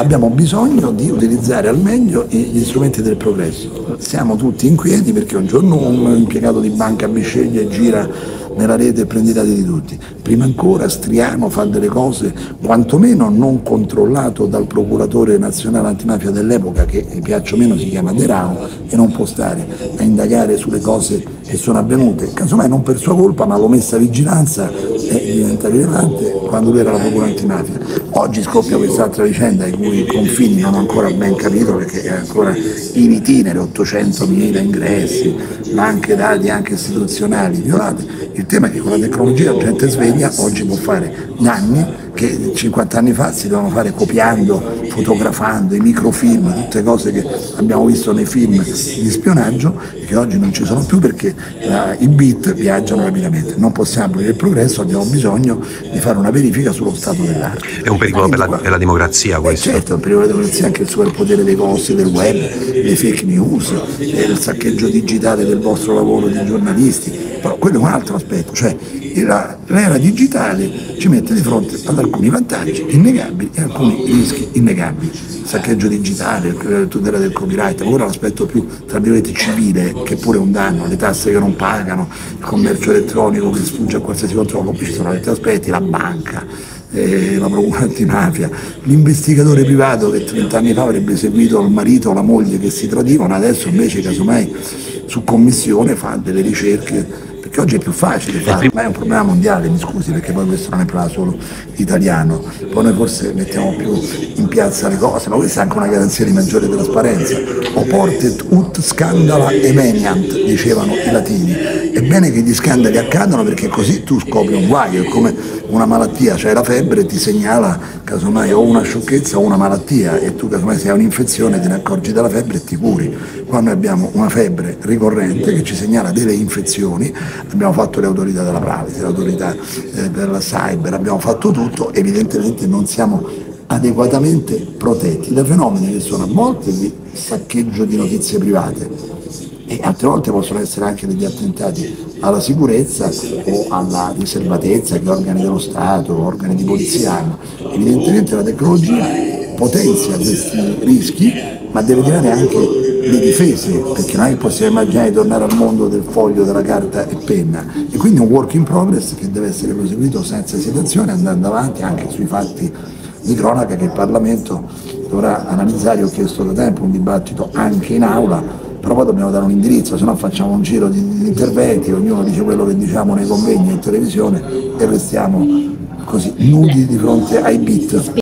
abbiamo bisogno di utilizzare al meglio gli strumenti del progresso. Siamo tutti inquieti perché un giorno un impiegato di banca bisceglie e gira nella rete e prende i dati di tutti. Prima ancora Striano fa delle cose quantomeno non controllato dal procuratore nazionale antimafia dell'epoca che piaccio meno si chiama De Rao e non può stare a indagare sulle cose che sono avvenute. Casomai non per sua colpa ma l'omessa vigilanza è diventa rilevante quando lui era la procura antimafia. Oggi scoppia quest'altra vicenda i cui confini non ho ancora ben capito perché è ancora in itinere, 800.000 ingressi, ma anche dati anche istituzionali violati. Il tema è che con la tecnologia la gente sveglia, oggi può fare danni che 50 anni fa si dovevano fare copiando, fotografando, i microfilm, tutte cose che abbiamo visto nei film di spionaggio e che oggi non ci sono più perché la, i bit viaggiano rapidamente. Non possiamo aprire il progresso, abbiamo bisogno di fare una verifica sullo stato dell'arte. È un pericolo per la, per la, democrazia eh, questo? Eh certo, è un pericolo per la democrazia anche il superpotere dei costi del web, le fake news, il saccheggio digitale del vostro lavoro di giornalisti però quello è un altro aspetto, cioè l'era digitale ci mette di fronte ad alcuni vantaggi innegabili e alcuni rischi innegabili. Il saccheggio digitale, la tutela del copyright, ora l'aspetto più tra virgolette civile, che pure è un danno, le tasse che non pagano, il commercio elettronico che sfugge a qualsiasi controllo, qui ci sono altri aspetti, la banca, eh, la procura antimafia, l'investigatore privato che 30 anni fa avrebbe seguito il marito o la moglie che si tradivano, adesso invece casomai su commissione fa delle ricerche perché oggi è più facile farlo, ma è un problema mondiale, mi scusi perché poi questo non è problema solo italiano, poi noi forse mettiamo più in piazza le cose, ma questa è anche una garanzia di maggiore trasparenza. Oportet ut scandala emeniant, dicevano i latini. È bene che gli scandali accadano perché così tu scopri un guaio, è come una malattia, cioè la febbre ti segnala casomai o una sciocchezza o una malattia e tu casomai se hai un'infezione te ne accorgi della febbre e ti curi. Quando abbiamo una febbre ricorrente che ci segnala delle infezioni, abbiamo fatto le autorità della privacy, le autorità eh, della cyber, abbiamo fatto tutto, evidentemente non siamo adeguatamente protetti da fenomeni che sono a volte di saccheggio di notizie private e altre volte possono essere anche degli attentati alla sicurezza o alla riservatezza che organi dello Stato, organi di polizia hanno. Evidentemente la tecnologia potenzia questi rischi ma deve creare anche le difese, perché noi possiamo immaginare di tornare al mondo del foglio, della carta e penna. E quindi un work in progress che deve essere proseguito senza esitazione, andando avanti anche sui fatti di cronaca che il Parlamento dovrà analizzare. Ho chiesto da tempo un dibattito anche in aula, però poi dobbiamo dare un indirizzo, se no facciamo un giro di, di interventi, ognuno dice quello che diciamo nei convegni in televisione e restiamo così nudi di fronte ai bit.